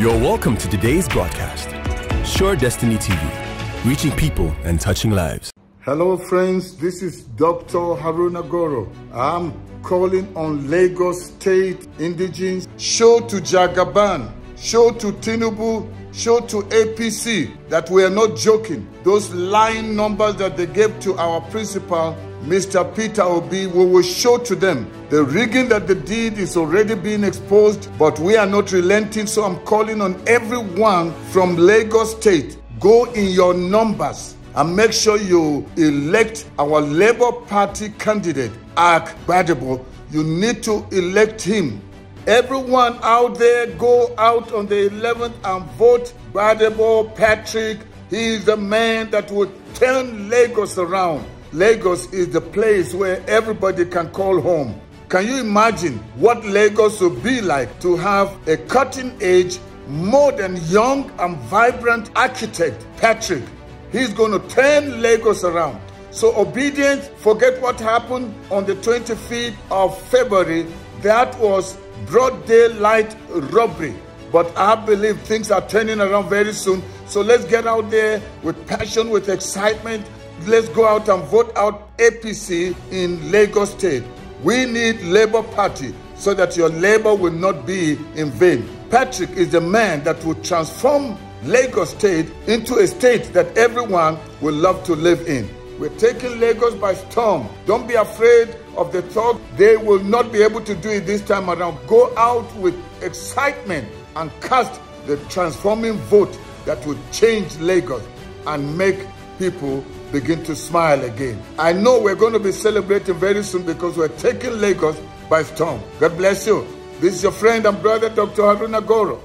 You're welcome to today's broadcast. Sure Destiny TV, reaching people and touching lives. Hello, friends. This is Dr. Haruna Goroh. I'm calling on Lagos State indigenes. Show to Jagaban, show to Tinubu, show to APC that we are not joking. Those lying numbers that they gave to our principal, Mr. Peter Obi, we will show to them the rigging that they did is already being exposed, but we are not relenting. So I'm calling on everyone from Lagos State go in your numbers and make sure you elect our Labour Party candidate, Arc Gbadebo. You need to elect him. Everyone out there, go out on the 11th and vote Gbadebo Patrick. He is the man that will turn Lagos around. Lagos is the place where everybody can call home. Can you imagine what Lagos would be like to have a cutting edge, modern, young, and vibrant architect, Patrick? He's going to turn Lagos around. So, Obidients, forget what happened on the 25th of February. That was broad daylight robbery. But I believe things are turning around very soon. So let's get out there with passion, with excitement. Let's go out and vote out APC in Lagos State. We need Labour Party so that your labor will not be in vain. Patrick is the man that will transform Lagos State into a state that everyone will love to live in. We're taking Lagos by storm. Don't be afraid of the thought they will not be able to do it this time around. Go out with excitement and cast the transforming vote that will change Lagos and make people begin to smile again. I know we're going to be celebrating very soon because we're taking Lagos by storm. God bless you. This is your friend and brother, Dr. Haruna Goroh.